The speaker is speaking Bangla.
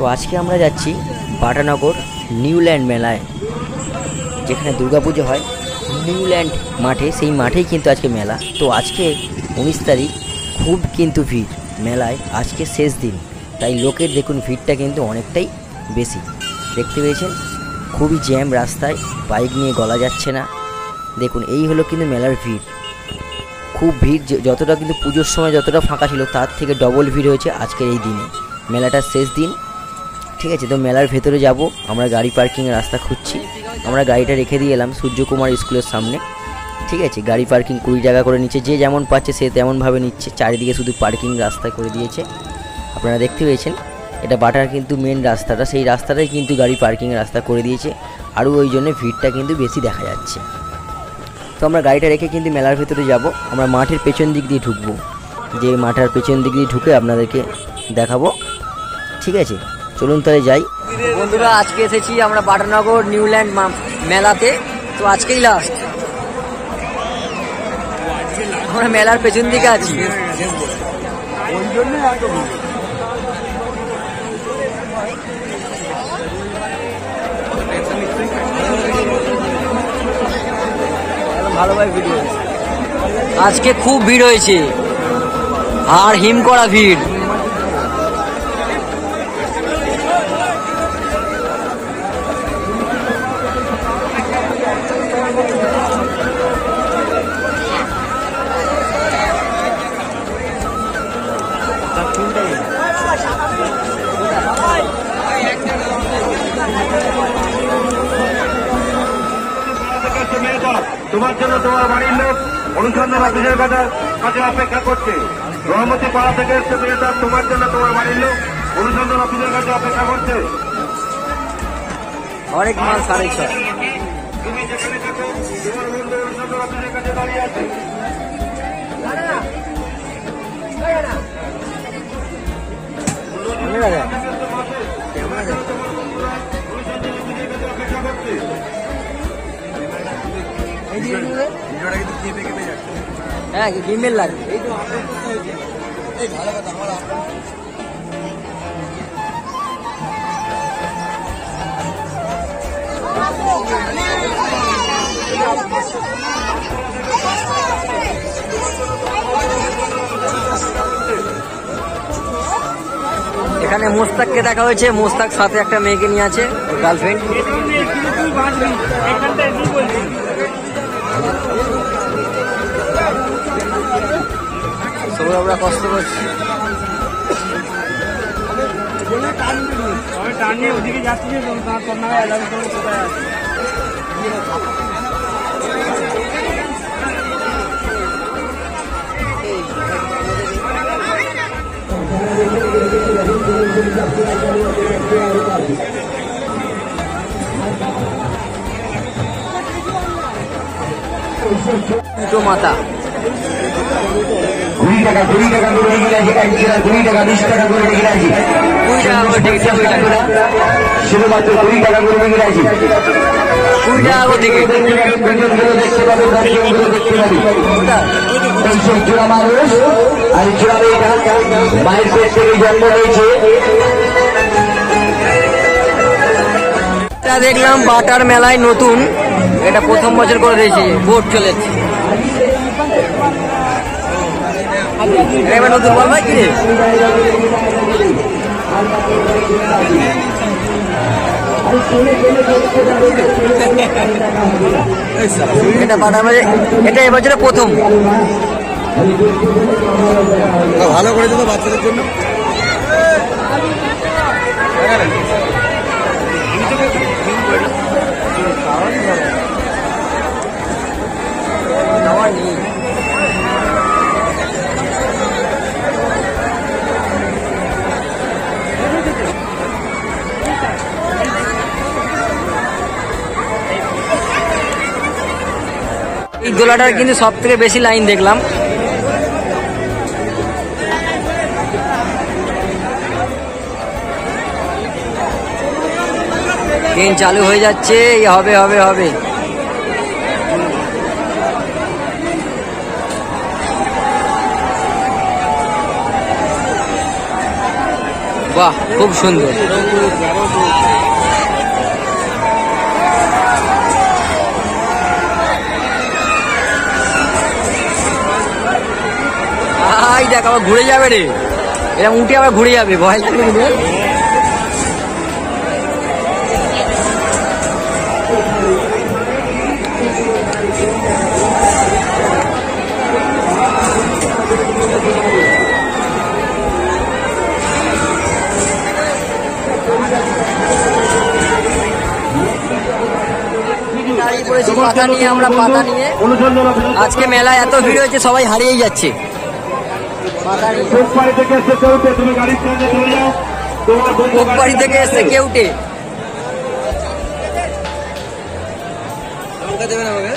তো আজকে আমরা যাচ্ছি বাটানগর নিউল্যান্ড মেলায়, যেখানে দুর্গাপুজো হয়। নিউল্যান্ড মাঠে, সেই মাঠেই কিন্তু আজকে মেলা। তো আজকে উনিশ তারিখ, খুব কিন্তু ভিড় মেলায়, আজকে শেষ দিন। তাই লোকের দেখুন ভিড়টা কিন্তু অনেকটাই বেশি। দেখতে পেয়েছেন? খুবই জ্যাম রাস্তায়, বাইক নিয়ে গলা যাচ্ছে না। দেখুন, এই হলো কিন্তু মেলার ভিড়। খুব ভিড় যতটা কিন্তু পুজোর সময় যতটা ফাঁকা ছিল, তার থেকে ডবল ভিড় হয়েছে আজকের এই দিনে। মেলাটার শেষ দিন ঠিক আছে, তো মেলার ভেতরে যাব। আমরা গাড়ি পার্কিংয়ের রাস্তা খুঁজছি। আমরা গাড়িটা রেখে দিয়ে এলাম সূর্যকুমার স্কুলের সামনে। ঠিক আছে, গাড়ি পার্কিং কুড়ি টাকা করে নিচ্ছে। যে যেমন পাচ্ছে সে তেমনভাবে নিচ্ছে। চারিদিকে শুধু পার্কিং রাস্তা করে দিয়েছে। আপনারা দেখতে পেয়েছেন, এটা বাটার কিন্তু মেন রাস্তাটা। সেই রাস্তাটাই কিন্তু গাড়ি পার্কিংয়ের রাস্তা করে দিয়েছে। আরও ওই জন্য ভিড়টা কিন্তু বেশি দেখা যাচ্ছে। তো আমরা গাড়িটা রেখে কিন্তু মেলার ভেতরে যাব। আমরা মাঠের পেছন দিক দিয়ে ঢুকবো। যে মাঠের পেছন দিক দিয়ে ঢুকে আপনাদেরকে দেখাবো। ঠিক আছে চলুন তাহলে যাই। বন্ধুরা, আজকে এসেছি আমরা বাটানগর, নিউল্যান্ড মেলাতে। তো আজকেই লাস্ট আমরা মেলার পেছন দিকে আছি। আজকে খুব ভিড় হয়েছে। আর হিম করা ভিড়। তোমার জন্য তোমার বাড়ির লোক অনুসন্ধান অফিসের কাছে কাছে অপেক্ষা করছে। রহমতি পাড়া থেকে এসছে মেয়েটা তোমার জন্য তোমার বাড়ির লোক অনুসন্ধান অফিসের কাছে অপেক্ষা করছে। অনেক মাল সাড়ে ছয় তুমি যেখানে থাকো তোমার বন্ধু অনুসন্ধান অফিসের কাছে দাঁড়িয়ে আছে। হ্যাঁ গিমেল লাগবে? এখানে দেখা হয়েছে। মোস্তাক সাথে একটা মেয়েকে নিয়ে আছে গার্লফ্রেন্ড কষ্ট করছি আমি টান নিয়ে ওদিকে যাচ্ছি যে তোমার তোর নামে এলাকা তোর কোথায় আছে দুটো মাথা কুড়ি টাকা কুড়ি টাকা করে এক কুড়ি টাকা বিশ টাকা করে শুধুমাত্র কুড়ি টাকা করে মানুষ আর মায়ের পেট থেকে জন্ম হয়েছে। এটা দেখলাম বাটার মেলায় নতুন এটা প্রথম বছর করে দিয়েছে বোট চলেছে। এটা ভাই এটা এবছরে প্রথম। ভালো করে দিল বাচ্চাদের জন্য। দোলাটার কিন্তু সব থেকে বেশি লাইন দেখলাম। ট্রেন চালু হয়ে যাচ্ছে হবে হবে হবে। বাহ, খুব সুন্দর। দেখ আবার ঘুরে যাবে রে। এরকম উঠে আবার ঘুরে যাবে ভয় লাগবে পাতা নিয়ে আমরা পাতা নিয়ে। আজকে মেলায় এত ভিড় হয়েছে সবাই হারিয়ে যাচ্ছে। কোটবাড়ি থেকে এসে চলতে তুমি গাড়ির স্ট্যান্ডে চলে যাও। তোমার কোকবাড়ি থেকে এসে কে দেবেন আমাকে?